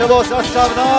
シャーブの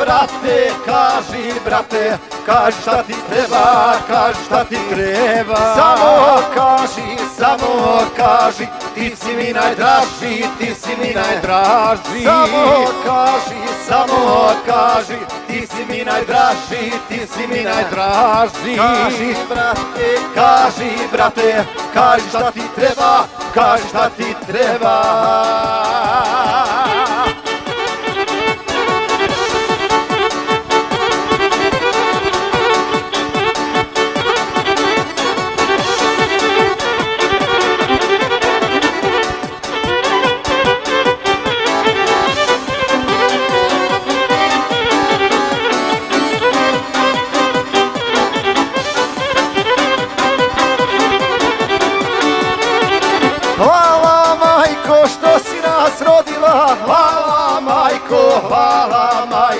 brate, kaži, brate, kaži šta ti treba, kaži šta ti treba. Samo kaži, samo kaži, ti si mi najdraži, ti si mi najdraži. Samo kaži, samo kaži, ti si mi najdraži, ti si mi najdraži. Kaži, brate, kaži, brate, kaži šta ti treba, kaži šta ti treba.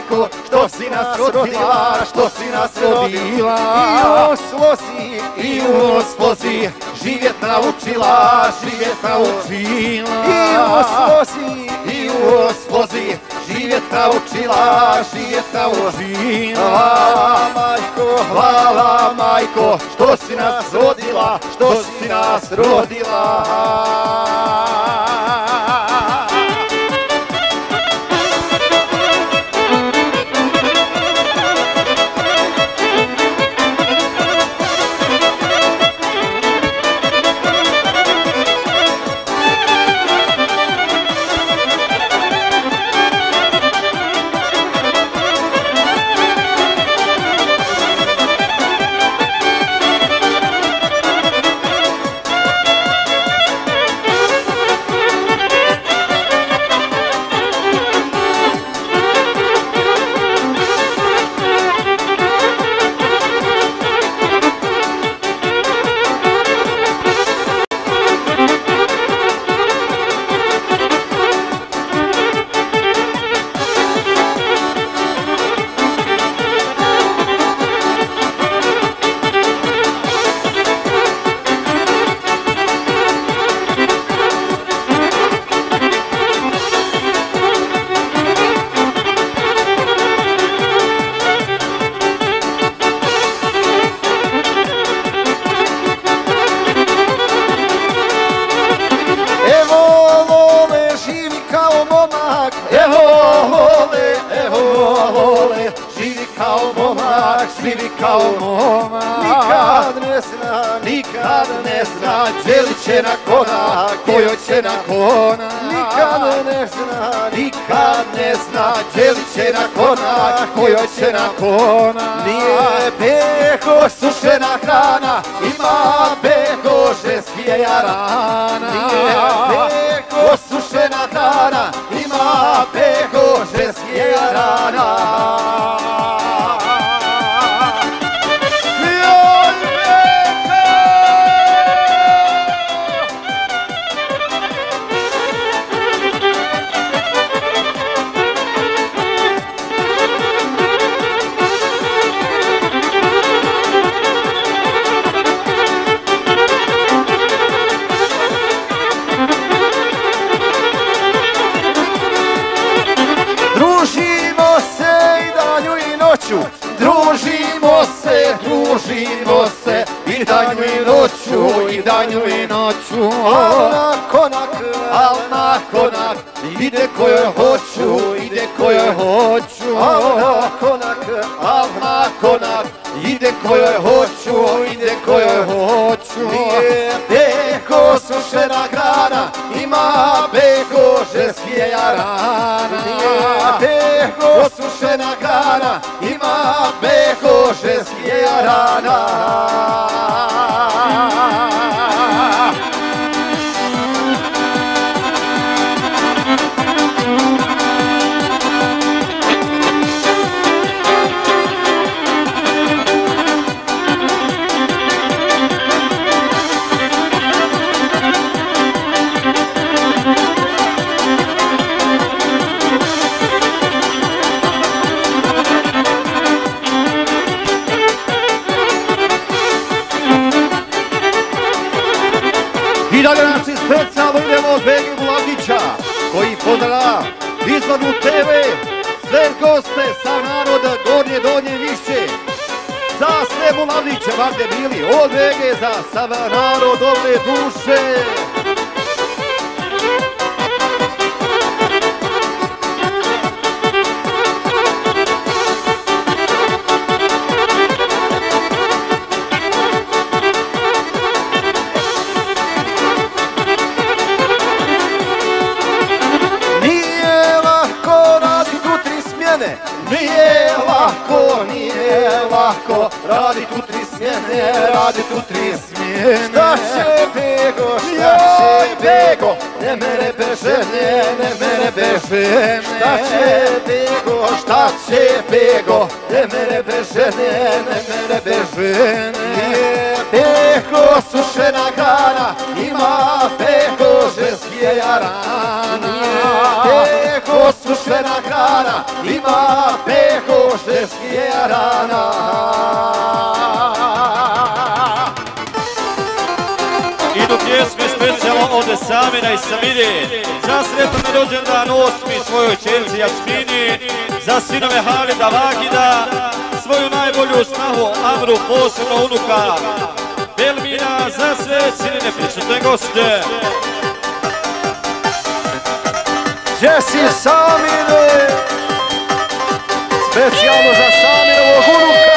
Majko što si nas rodila, što si nas rodila. I u slozi, i u slozi, živjet naučila, živjet naučila. I u slozi, i u slozi, živjet naučila, živjet naučila. Hvala majko, hvala majko, što si nas rodila, što si nas rodila. Damina i Samide, za sretan rođen dan osmi svojoj čelci Jasmini, za sinove Halida Vagida, svoju najbolju snahu Amru posljedno unuka, Belmina za sve ciline prisutne goste. Jesse Samine, specijalno za Saminovog unuka.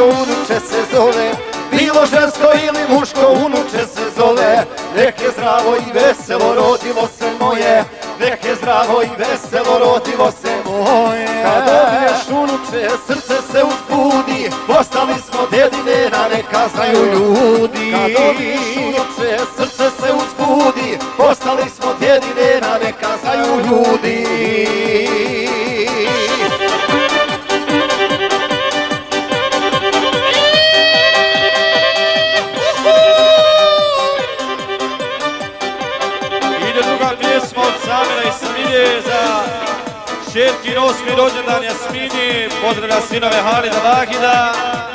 muško unuče se zove Bilo žensko ili muško unuče se zove. Nek je zdravo i veselo rodilo se moje Nek je zdravo i veselo rodilo se moje. Kad dobiješ unuče srce se uzbudi Postali smo dedine na neka znaju ljudi. Kad dobiješ unuče srce se uzbudi Postali smo dedine na neka znaju ljudi. 28. rođendan Jasmini, pozdravlja sinove Halida Vahida,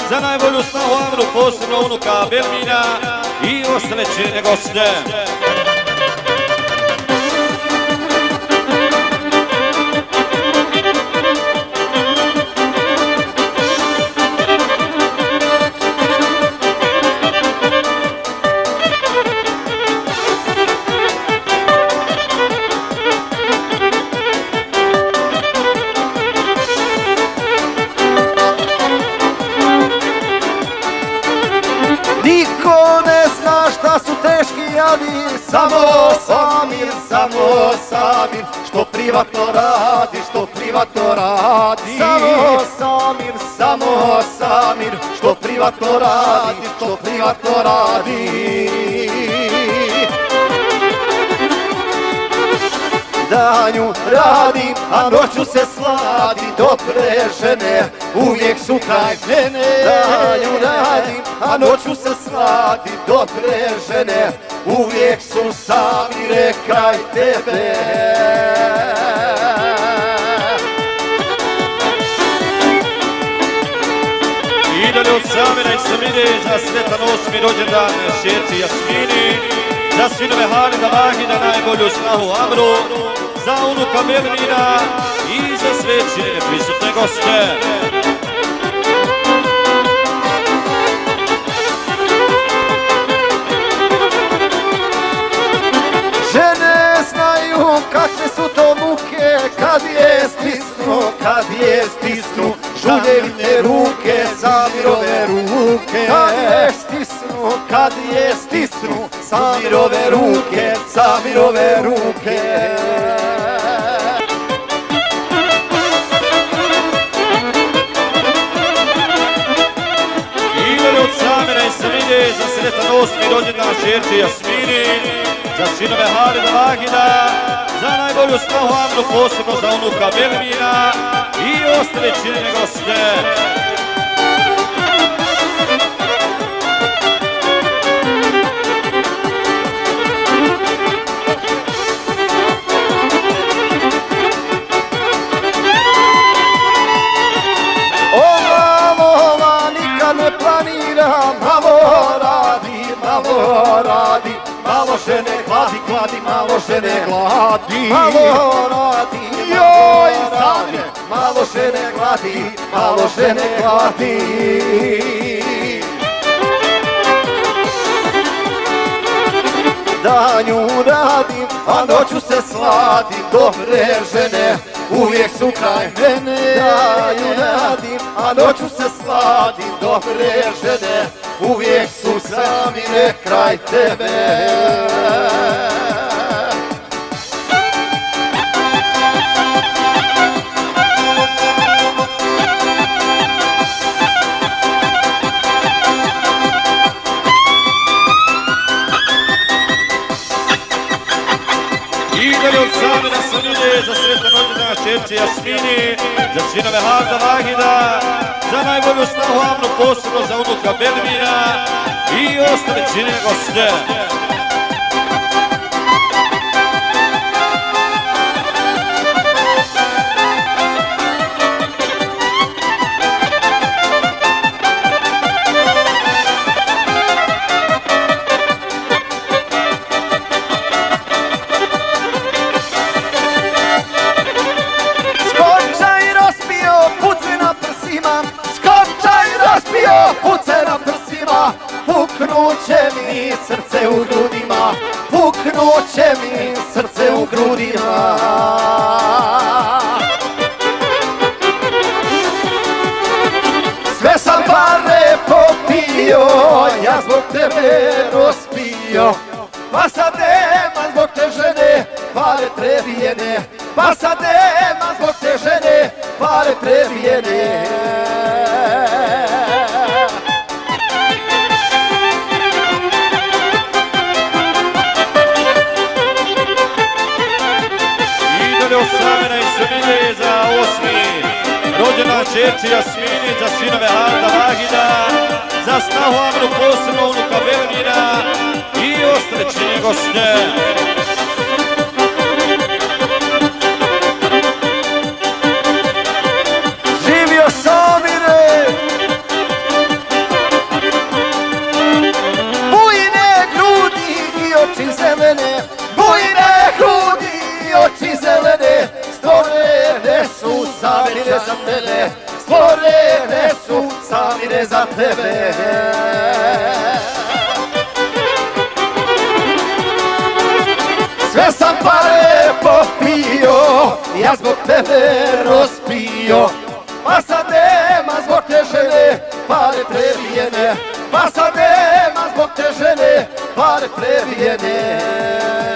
za najbolju snahu Amru, posebno unuka Belmina i ostale čine gosne. Jadi Samo Samir, samo Samir Što privatno radi, što privatno radi. Samo Samir, samo Samir Što privatno radi, što privatno radi. Danju radim, a noću se sladi. Dobre žene uvijek su kraj mene Danju radim, a noću se sladi. Dobre žene uvijek su sami kraj tebe. I od Samira i Samire za sretan osmi rođendan šerci Jasmini, za sinove Halida Vahida najbolju snahu Amru, za unuka Belmina i za sveće prisutne goste. Su to muke Kad je stisnu, kad je stisnu Žuljevite ruke, Samirove ruke. Kad je stisnu, kad je stisnu Samirove ruke, Samirove ruke. I od Samira i Samire za sretan osmi rođendan šerci Jasmini, za sinove Halida Vagina, za najbolju snahu Amru, posebno za unuka Belmina i ostale činjene goste. Ova vola ne malo radi, malo radi, malo žene gladi, gladi, malo žene gladi. Malo radi, joj, Samre, malo žene gladi, malo žene gladi. danju radim, a noću se sladim Dobre žene uvijek su kraj mene Danju radim, a noću se sladim Dobre žene uvijek su sami ne kraj tebe. I dalje od Samira Samire za sretan Ševče Jasmini, za sinove Haza Vahida, za najbolju stavu Amru, posebno za unuka Belvina i ostale čine goste. Srce u grudima Puknuće mi srce u grudima. Sve sam pare popio Ja zbog tebe rospio Pa sad nema zbog te žene Pare trebijene Pa sad nema zbog te žene Pare trebijene čeči šerci Jasmini, za sinove Alda Vahida, za snahu Amru, posebno unuka Belmina i ostale čine goste. Samire za tebe. Sve sam pare popio, ja zbog tebe rozpio pa sad nema zbog te žene, pare prebijene, pa sad nema zbog te žene, pare prebijene.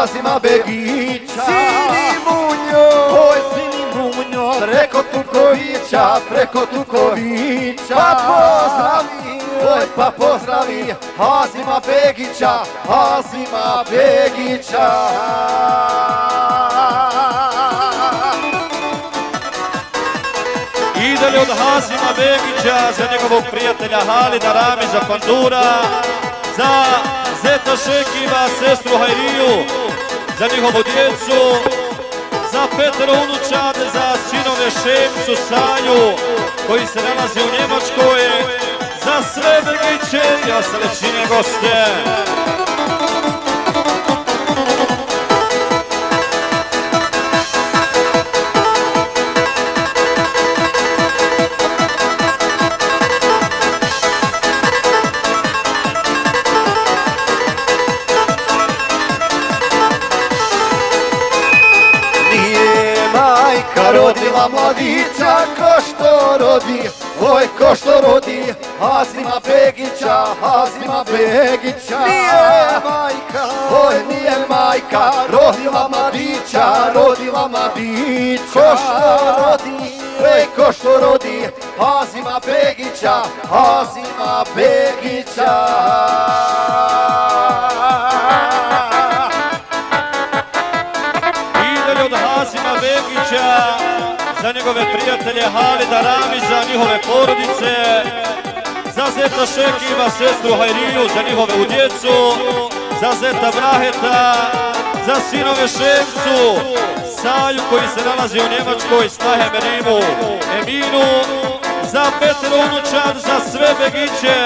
Asima Begića. Sini Munjo, oj Sini Munjo. Preko Tukovića, preko Tukovića. Pa pozdravi, oj pa pozdravi Asima Begića, Asima Begića. I dalje od Hasima Begića za njegovog prijatelja Halida Ramiza Pandura, za Zeta Šekiva, sestru Hajriju, za njihovu djecu, za Petra Unučad, za sinove Šemcu Sanju, koji se nalazi u Njemačkoj, za sve Brgiće i ostale čine goste. Mladića ko što rodi, oj ko što rodi Azima Begića, Azima Begića. Nije majka, oj nije majka rodila mladića, rodila mladića. Ko što rodi, ej ko što rodi Azima Begića, Azima Begića njegove prijatelje Halida Ramiza, njihove porodice, za Zeta Šekiva, sestru Hajriju, za njihove u djecu, za Zeta Braheta, za sinove Šemcu, Saju koji se nalazi u Njemačkoj, Snahe Merimu, Eminu, za Petru Unučan, za sve Begiće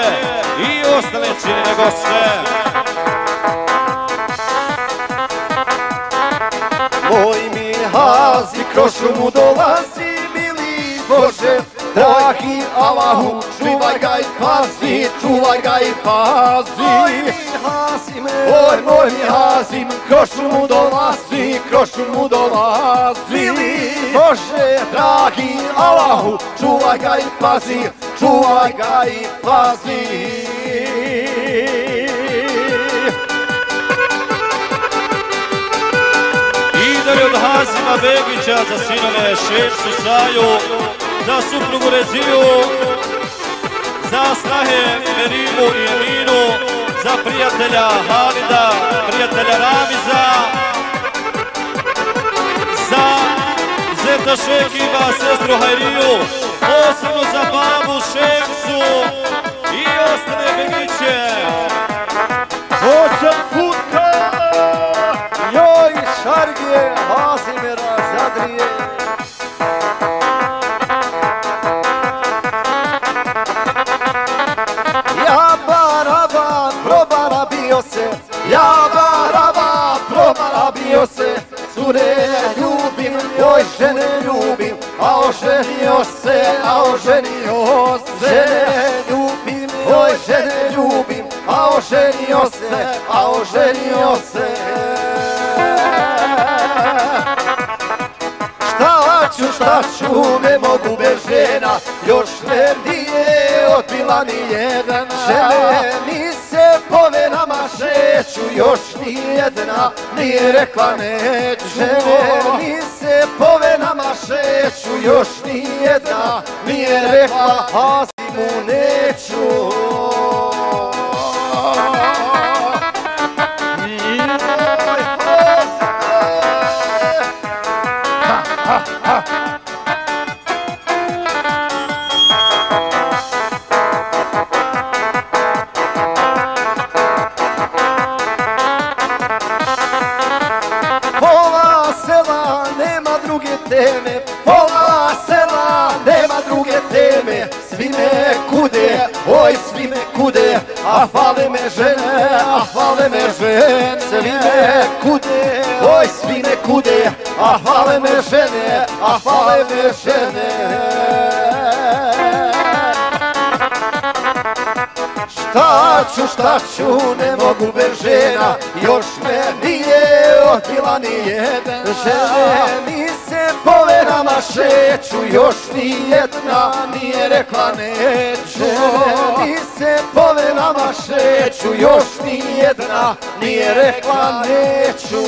i ostale čine goste. Moj mi hazi kroz šumu dolazi, mili Bože, dragi Allahu, čuvaj ga i pazi, čuvaj ga i pazi. Oj moj mi Hazim, kroz šumu dolazi, kroz šumu dolazi. Bože, dragi Allahu, čuvaj ga i pazi, čuvaj ga i pazi. Idoli od Hasima Begića za sinove Šešću Saju, za suprugu Reziju, za snahe Merimu i Elinu, za prijatelja Halida, prijatelja Ramiza, za Zeta Šekiva, sestru Hajriju, posebno za babu Šeksu i ostane Begiće. Hoćem futka, حاسم راس صدري još me nije odbila ni jedan. Žene mi se po venama šeću, još ni jedna nije rekla neću. Žene mi se po venama šeću, još ni jedna nije rekla, fale me žene, a fale me žene. Šta ću, šta ću, ne mogu bez žena, još me nije odbila ni jedan. Žene mi se po venama šeću, još ni jedna nije rekla neću. Žene mi se po venama šeću, još ni jedna nije rekla neću.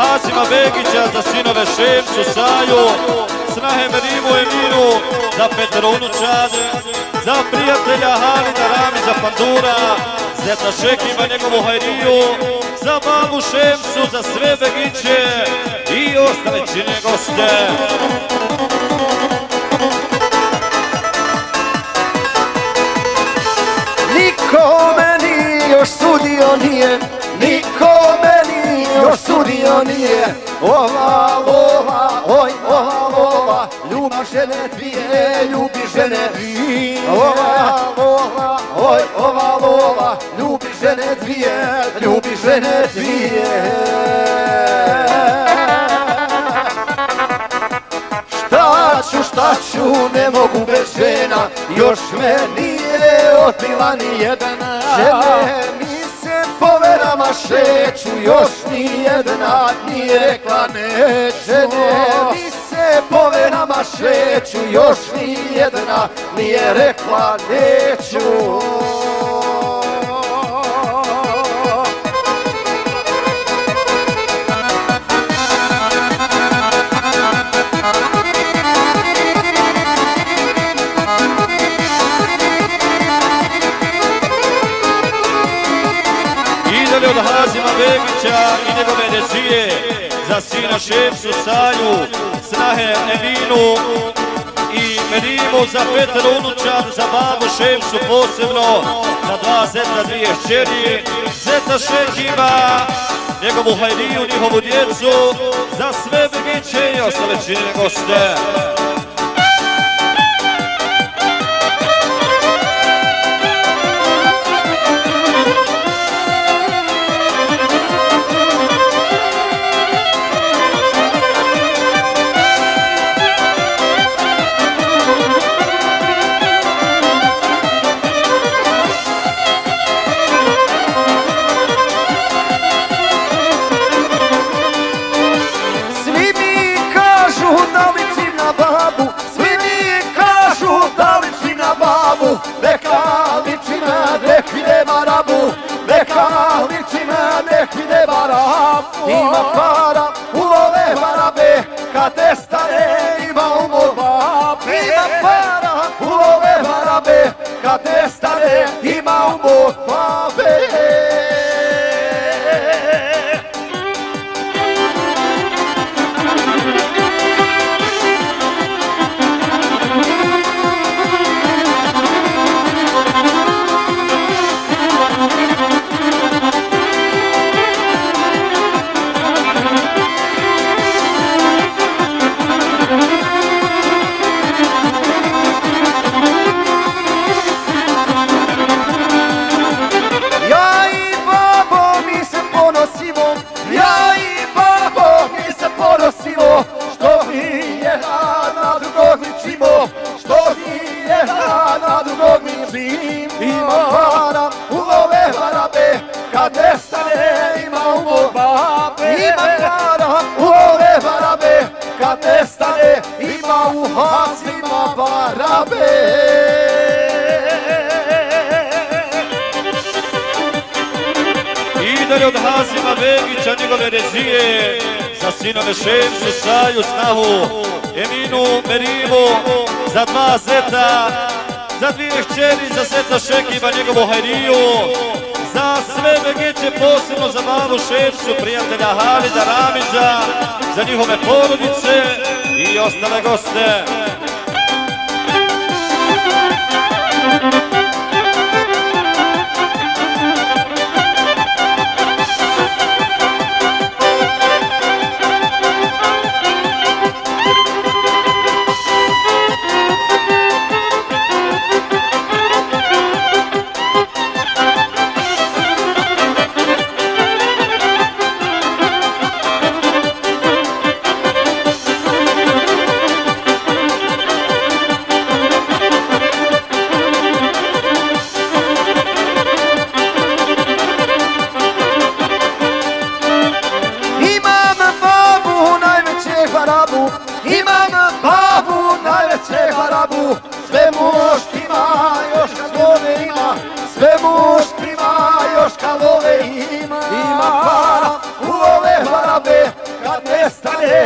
Hasima Begića za sinove Šemsu Saju, snahe Merimu Emiru, za Petronu Čad, za prijatelja Halida Rami, za Pandura, Zeta Šekima njegovu Hajriju, za babu Šemsu, za sve Begiće i ostale čine goste. Niko meni još sudio nije, niko meni još sudio nije. Ova lova, oj ova lova, ljubi žene dvije, ljubi žene dvije. Ova lova, oj ova lova, ljubi žene dvije, ljubi žene dvije. Šta ću, šta ću, ne mogu bez žena, još me nije odbila ni jedna. Žene mi se po šeću, još ni jedna nije rekla neću. Ni se po verama šeću, još ni jedna nije rekla neću. Hazima i njegove dečije, za sina Šemsu Sanju, snahe Eminu i Merimu za Petar Unučan, za babu Šemsu posebno, za dva zeta, dvije šćeri, zeta Šekima, njegovu Hajriju, njihovu djecu, za sve Begiće i ostale čine goste. Od Hasima Begića, njegove režije, za sinove Šemsu, Saju, Snahu, Eminu, Merimu, za dva zeta, za dvije hćeri, za zeta Šekiba, njegovu Hajriju, za sve Begiće, posebno za babu Šemsu, prijatelja Halida Ramiđa, za njihove porodice i ostale goste. Thank you. রে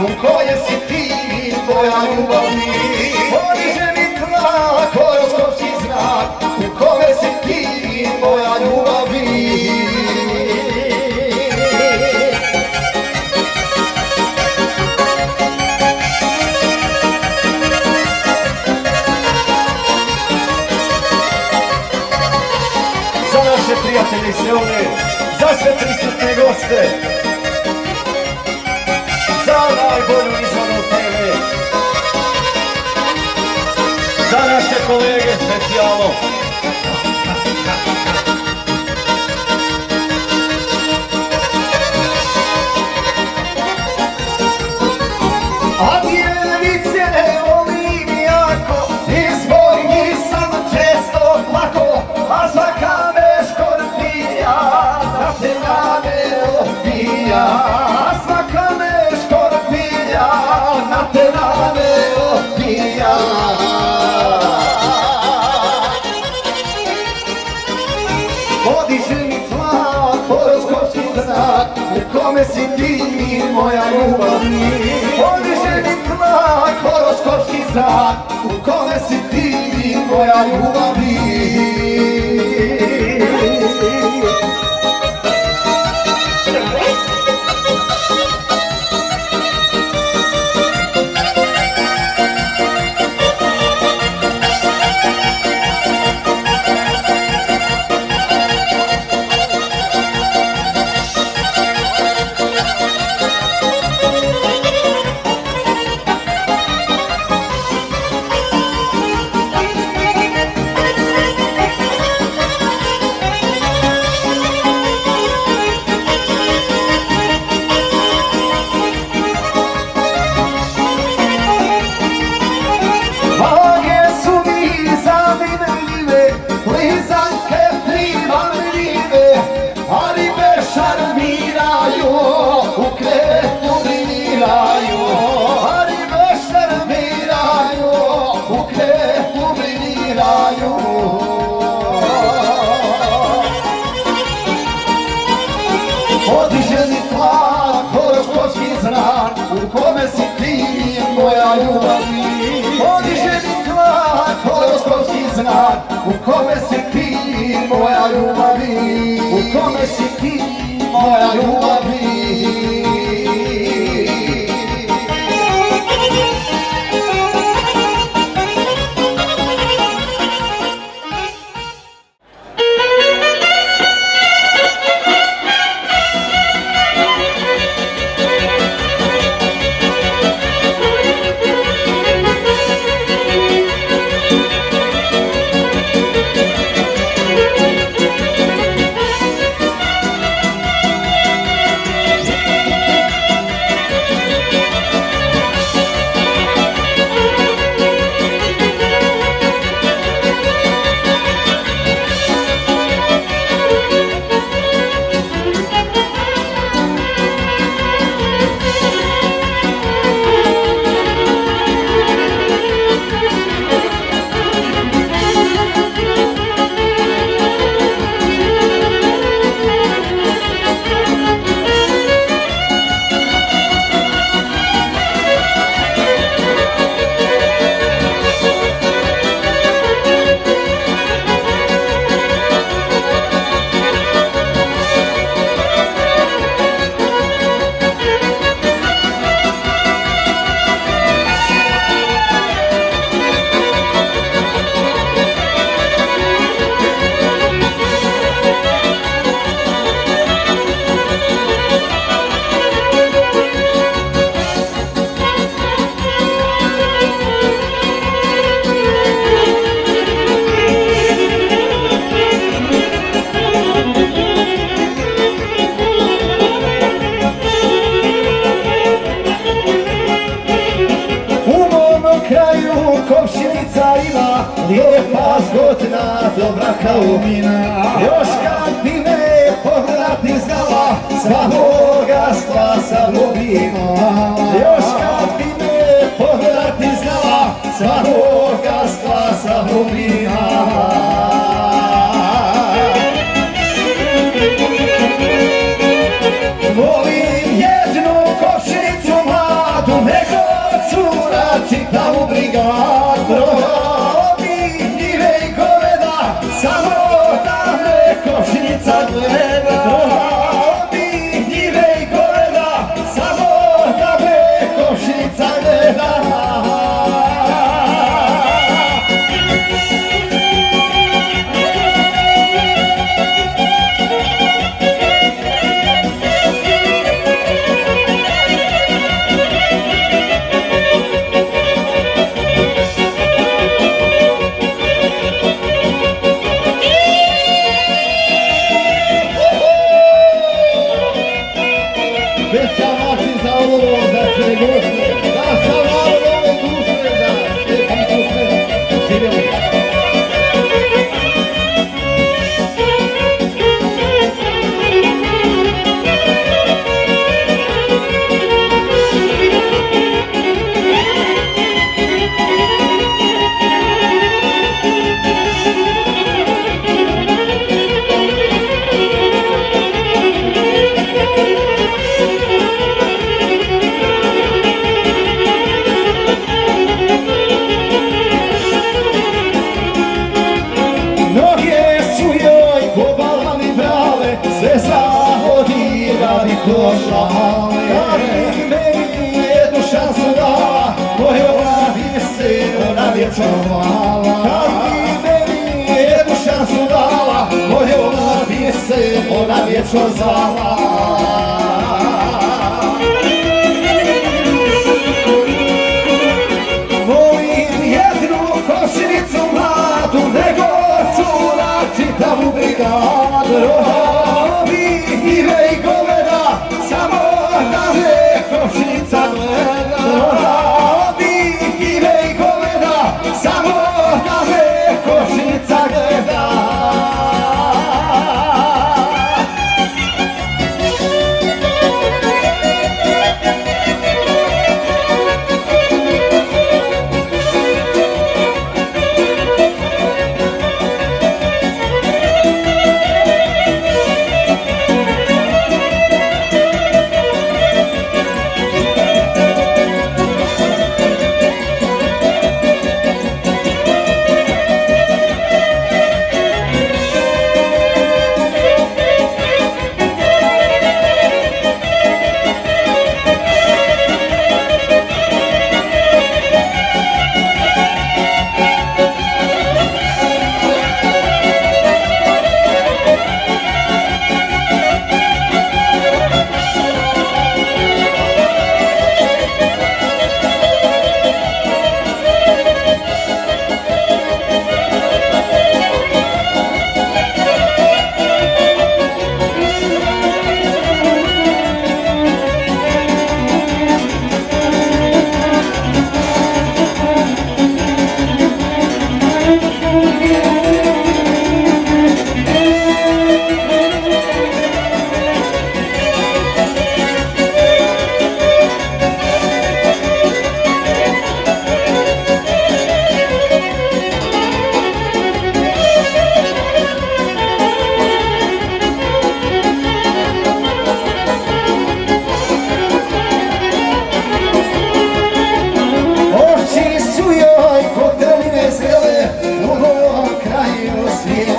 glasu koje si ti i tvoja ljubavni Podiže mi tla koroskopski znak u kome si ti i tvoja ljubavni Za naše prijatelje i selne, za sve prisutne goste, violão. si ti moja ljubav. Odiženi tlak, horoskopski znak U kome si ti moja ljubav.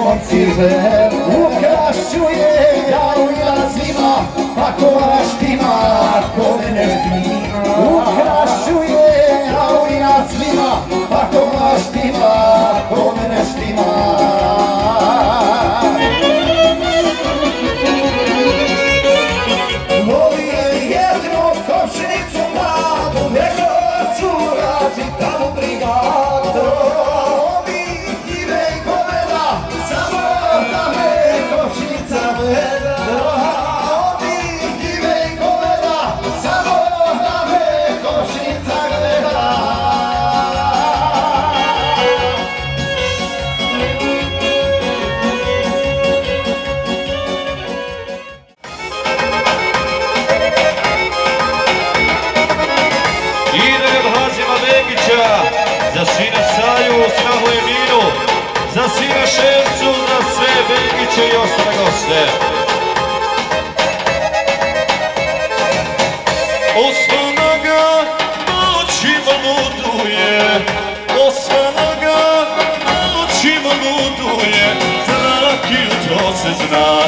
momci zve Ukrašuje, daruj nas ima, ako pa vaš ti mar, ko mene štima ostale goste. Osvana ga noćima luduje Osvana ga noćima luduje Zraki to se zna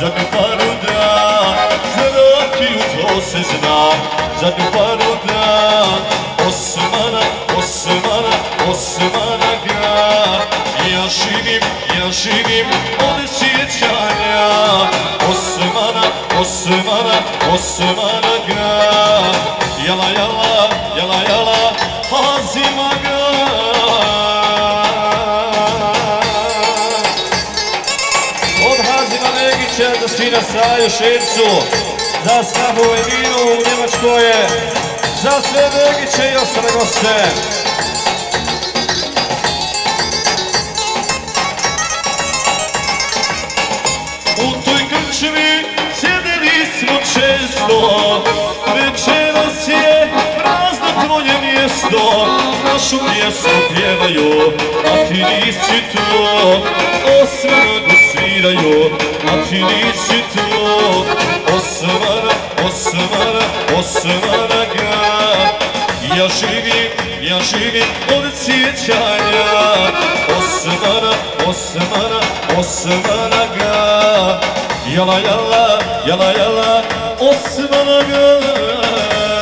Zadnju paru dan Zraki to se zna Zadnju paru dan Osmana, osmana, osmana ga Ja živim, ja živim osmana, osmana ga Jala, jala, jala, jala, pazima ga Od Hazima Negića do sina Saju Šircu za stavu Eminu u Njemačkoj, za sve Negiće i ostale goste. Mjesto Večeras je prazno tvoje mjesto Našu pjesmu pjevaju, a ti nisi tu. Osmana sviraju, a ti nisi tu. Osvara, osvara, osvara ga Ja živim, ja živim od sjećanja Osmana, osmana, osmana ga. Jala, jala, jala, jala, osmana ga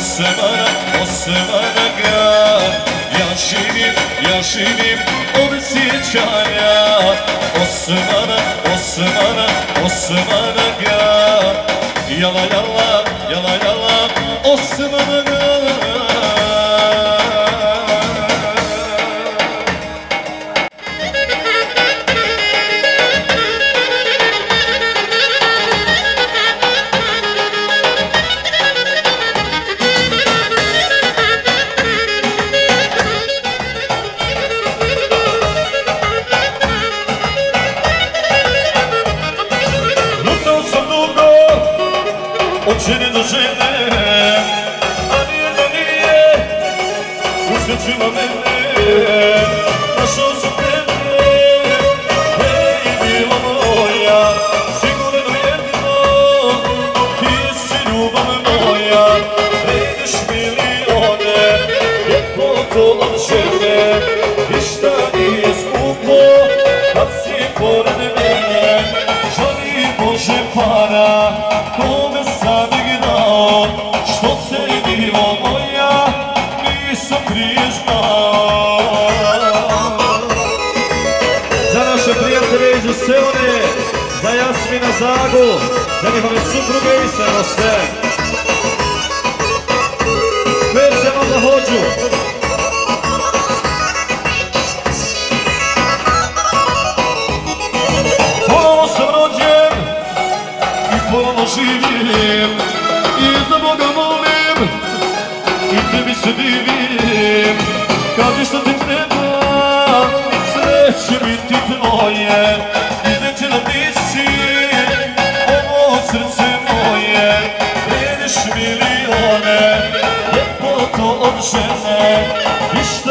Osmana, osmana, osmana ga Ja živim, ja živim od sjećanja Osmana, osmana, osmana ga Jala, jala, jala, jala, osmana ga sve one za Jasmina Zagu, za njihove supruge i sve ono goste. Verzemo za hođu. Ponovo sam rođen i ponovo živim I za Boga molim i tebi se divim Kaži što ti sene, hiç